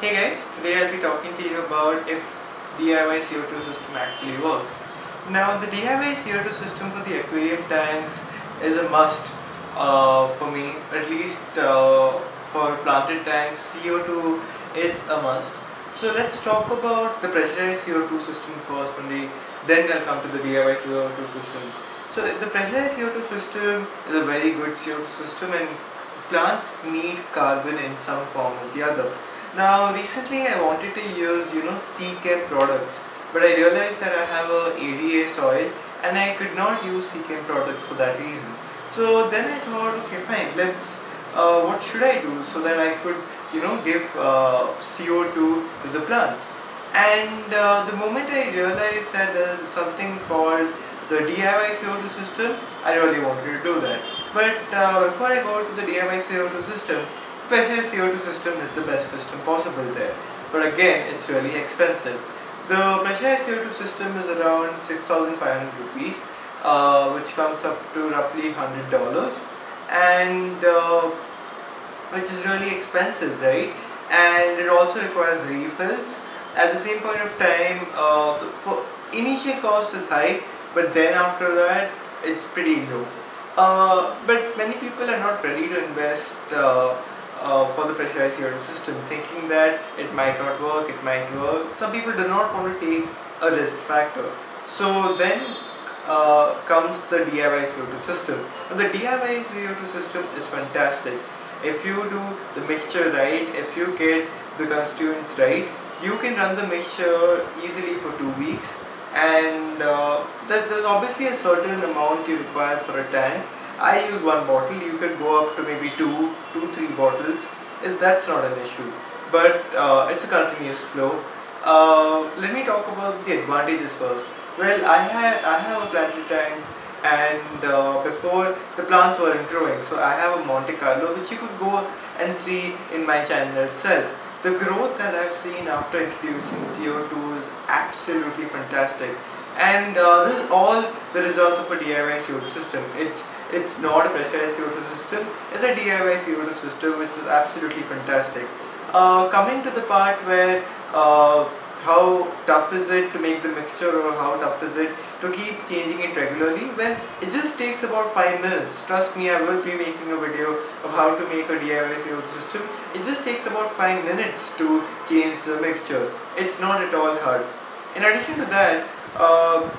Hey guys, today I'll be talking to you about if DIY CO2 system actually works. Now the DIY CO2 system for the aquarium tanks is a must uh, for me, at least uh, for planted tanks CO2 is a must. So let's talk about the pressurized CO2 system first only, then I'll come to the DIY CO2 system. So the pressurized CO2 system is a very good CO2 system and plants need carbon in some form or the other. Now recently I wanted to use you know Seachem products but I realized that I have a ADA soil and I could not use Seachem products for that reason. So then I thought okay fine let's uh, what should I do so that I could you know give uh, CO2 to the plants and uh, the moment I realized that there is something called the DIY CO2 system I really wanted to do that but uh, before I go to the DIY CO2 system, pressurized CO2 system is the best system possible there. But again, it's really expensive. The pressurized CO2 system is around 6,500 rupees, uh, which comes up to roughly $100 and uh, which is really expensive, right? And it also requires refills. At the same point of time, uh, the initial cost is high, but then after that, it's pretty low. Uh, but many people are not ready to invest uh, uh, for the pressurized CO2 system thinking that it might not work, it might work. Some people do not want to take a risk factor. So then uh, comes the DIY CO2 system. And the DIY CO2 system is fantastic. If you do the mixture right, if you get the constituents right, you can run the mixture easily for two weeks and uh, there's obviously a certain amount you require for a tank. I use one bottle, you can go up to maybe two, two, three bottles. That's not an issue, but uh, it's a continuous flow. Uh, let me talk about the advantages first. Well, I had I have a planted tank, and uh, before the plants weren't growing, so I have a Monte Carlo which you could go and see in my channel itself. The growth that I've seen after introducing CO2 is absolutely fantastic and uh, this is all the results of a DIY CO2 system. It's it's not a pressurized CO2 system, it's a DIY CO2 system which is absolutely fantastic. Uh, coming to the part where uh, how tough is it to make the mixture or how tough is it to keep changing it regularly? Well it just takes about 5 minutes. Trust me I will be making a video of how to make a DIY CO2 system. It just takes about 5 minutes to change the mixture. It's not at all hard. In addition to that uh,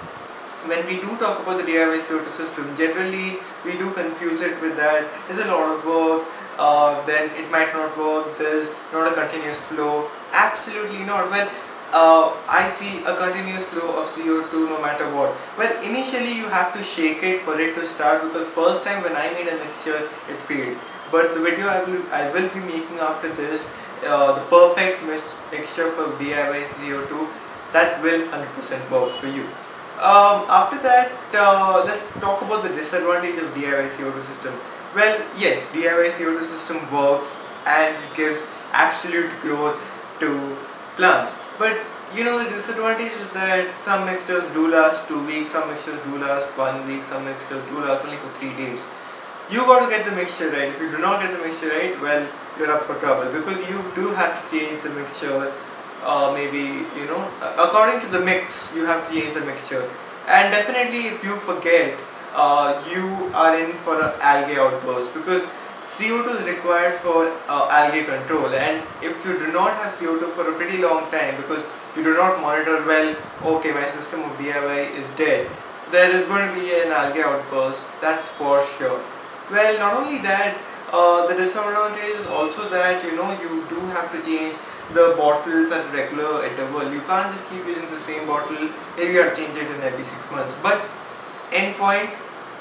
when we do talk about the DIY CO2 system generally we do confuse it with that there's a lot of work uh, then it might not work there's not a continuous flow absolutely not well uh, I see a continuous flow of CO2 no matter what. Well, initially you have to shake it for it to start because first time when I made a mixture, it failed. But the video I will, I will be making after this, uh, the perfect mixture for DIY CO2, that will 100% work for you. Um, after that, uh, let's talk about the disadvantage of DIY CO2 system. Well, yes, DIY CO2 system works and gives absolute growth to plants but you know the disadvantage is that some mixtures do last two weeks, some mixtures do last one week, some mixtures do last only for three days. You got to get the mixture right. If you do not get the mixture right, well, you're up for trouble because you do have to change the mixture. Uh, maybe you know, according to the mix, you have to change the mixture. And definitely, if you forget, uh, you are in for an algae outburst because CO2 is required for uh, algae control and if you do not have CO2 for a pretty long time because you do not monitor well, okay my system of DIY is dead, there is going to be an algae outburst, that's for sure. Well not only that, uh, the disadvantage is also that you know you do have to change the bottles at regular interval. You can't just keep using the same bottle, maybe you have to change it in every 6 months. But end point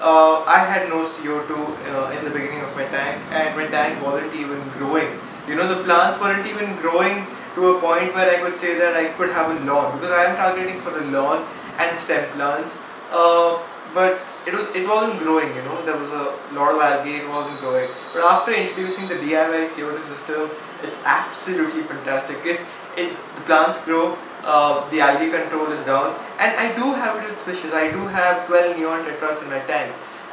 uh, I had no CO2 uh, in the beginning of my tank and my tank wasn't even growing. You know the plants weren't even growing to a point where I could say that I could have a lawn because I am targeting for a lawn and stem plants. Uh, but it was it wasn't growing. You know there was a lot of algae. It wasn't growing. But after introducing the DIY CO2 system, it's absolutely fantastic. It it the plants grow uh, the algae control is down and I do have it with fishes I do have 12 neon tetras in my tank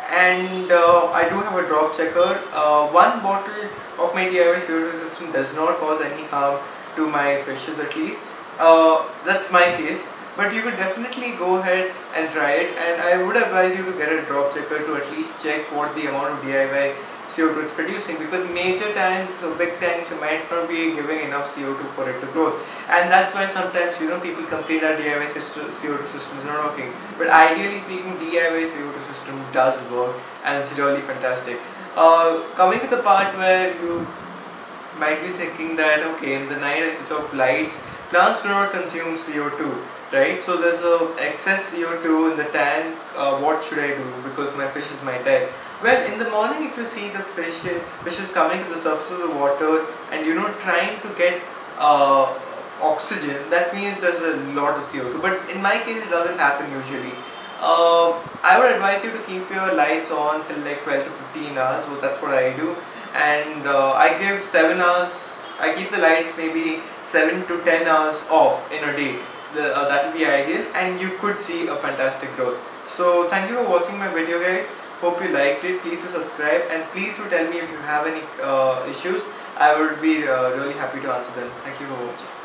and uh, I do have a drop checker uh, one bottle of my DIY CO2 system does not cause any harm to my fishes at least. Uh, that's my case but you could definitely go ahead and try it and I would advise you to get a drop checker to at least check what the amount of DIY CO2 it's producing because major tanks or big tanks might not be giving enough CO2 for it to grow and that's why sometimes you know people complain that DIY system, CO2 system is not working but ideally speaking DIY CO2 system does work and it's really fantastic. Uh, coming to the part where you might be thinking that okay in the night I switch off lights plants do not consume CO2 right? So there's a excess CO2 in the tank uh, what should I do? Because my fishes might die well in the morning if you see the fish fishes coming to the surface of the water and you know trying to get uh, oxygen that means there's a lot of CO2 but in my case it doesn't happen usually. Uh, I would advise you to keep your lights on till like 12 to 15 hours. So that's what I do. And uh, I give 7 hours I keep the lights maybe 7 to 10 hours off in a day the, uh, that will be ideal and you could see a fantastic growth. So thank you for watching my video guys. Hope you liked it. Please do subscribe and please do tell me if you have any uh, issues. I would be uh, really happy to answer them. Thank you for watching.